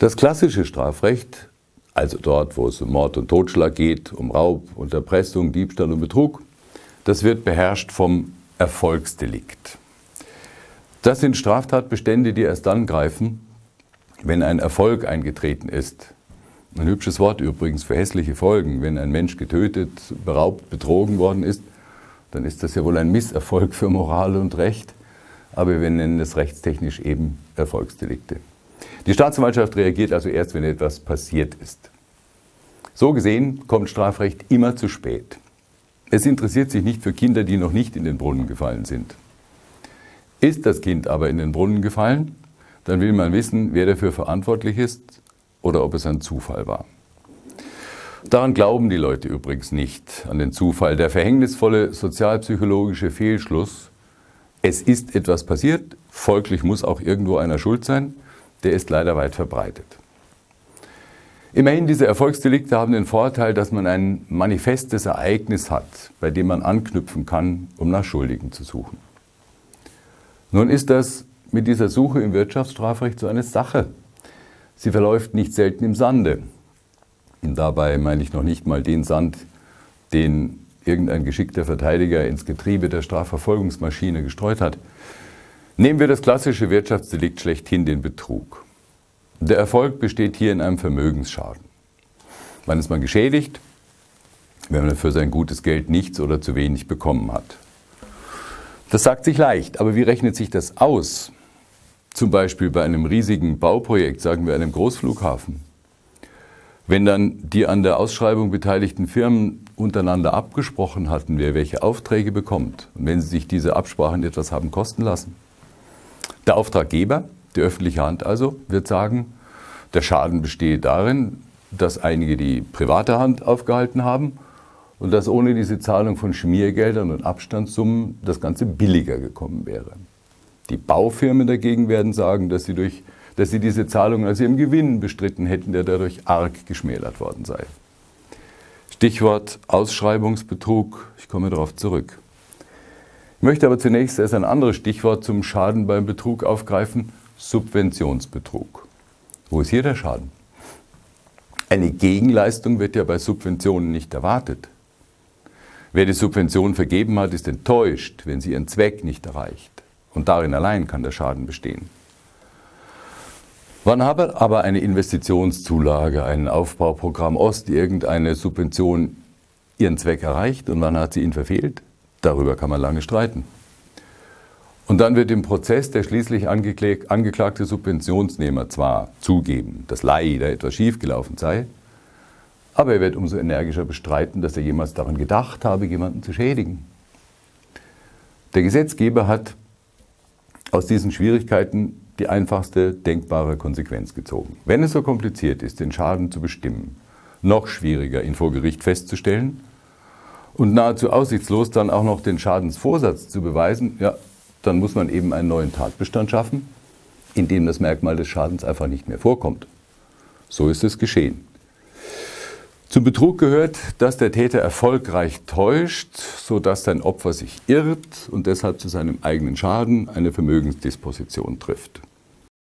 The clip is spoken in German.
Das klassische Strafrecht, also dort, wo es um Mord und Totschlag geht, um Raub, Unterpressung, Diebstahl und Betrug, das wird beherrscht vom Erfolgsdelikt. Das sind Straftatbestände, die erst dann greifen, wenn ein Erfolg eingetreten ist. Ein hübsches Wort übrigens für hässliche Folgen. Wenn ein Mensch getötet, beraubt, betrogen worden ist, dann ist das ja wohl ein Misserfolg für Moral und Recht. Aber wir nennen es rechtstechnisch eben Erfolgsdelikte. Die Staatsanwaltschaft reagiert also erst, wenn etwas passiert ist. So gesehen kommt Strafrecht immer zu spät. Es interessiert sich nicht für Kinder, die noch nicht in den Brunnen gefallen sind. Ist das Kind aber in den Brunnen gefallen, dann will man wissen, wer dafür verantwortlich ist oder ob es ein Zufall war. Daran glauben die Leute übrigens nicht, an den Zufall. Der verhängnisvolle sozialpsychologische Fehlschluss, es ist etwas passiert, folglich muss auch irgendwo einer schuld sein, der ist leider weit verbreitet. Immerhin, diese Erfolgsdelikte haben den Vorteil, dass man ein manifestes Ereignis hat, bei dem man anknüpfen kann, um nach Schuldigen zu suchen. Nun ist das mit dieser Suche im Wirtschaftsstrafrecht so eine Sache. Sie verläuft nicht selten im Sande. Und dabei meine ich noch nicht mal den Sand, den irgendein geschickter Verteidiger ins Getriebe der Strafverfolgungsmaschine gestreut hat. Nehmen wir das klassische Wirtschaftsdelikt schlechthin, den Betrug. Der Erfolg besteht hier in einem Vermögensschaden. Wann ist man geschädigt? Wenn man für sein gutes Geld nichts oder zu wenig bekommen hat. Das sagt sich leicht, aber wie rechnet sich das aus? Zum Beispiel bei einem riesigen Bauprojekt, sagen wir einem Großflughafen. Wenn dann die an der Ausschreibung beteiligten Firmen untereinander abgesprochen hatten, wer welche Aufträge bekommt und wenn sie sich diese Absprachen etwas haben kosten lassen. Der Auftraggeber, die öffentliche Hand also, wird sagen, der Schaden bestehe darin, dass einige die private Hand aufgehalten haben und dass ohne diese Zahlung von Schmiergeldern und Abstandssummen das Ganze billiger gekommen wäre. Die Baufirmen dagegen werden sagen, dass sie, durch, dass sie diese Zahlungen als ihrem Gewinn bestritten hätten, der dadurch arg geschmälert worden sei. Stichwort Ausschreibungsbetrug, ich komme darauf zurück. Ich möchte aber zunächst erst ein anderes Stichwort zum Schaden beim Betrug aufgreifen, Subventionsbetrug. Wo ist hier der Schaden? Eine Gegenleistung wird ja bei Subventionen nicht erwartet. Wer die Subvention vergeben hat, ist enttäuscht, wenn sie ihren Zweck nicht erreicht. Und darin allein kann der Schaden bestehen. Wann habe aber eine Investitionszulage, ein Aufbauprogramm Ost, irgendeine Subvention ihren Zweck erreicht und wann hat sie ihn verfehlt? Darüber kann man lange streiten. Und dann wird im Prozess der schließlich angeklagte Subventionsnehmer zwar zugeben, dass leider etwas schiefgelaufen sei, aber er wird umso energischer bestreiten, dass er jemals daran gedacht habe, jemanden zu schädigen. Der Gesetzgeber hat aus diesen Schwierigkeiten die einfachste denkbare Konsequenz gezogen. Wenn es so kompliziert ist, den Schaden zu bestimmen, noch schwieriger, ihn vor Gericht festzustellen und nahezu aussichtslos dann auch noch den Schadensvorsatz zu beweisen, ja, dann muss man eben einen neuen Tatbestand schaffen, in dem das Merkmal des Schadens einfach nicht mehr vorkommt. So ist es geschehen. Zum Betrug gehört, dass der Täter erfolgreich täuscht, sodass sein Opfer sich irrt und deshalb zu seinem eigenen Schaden eine Vermögensdisposition trifft.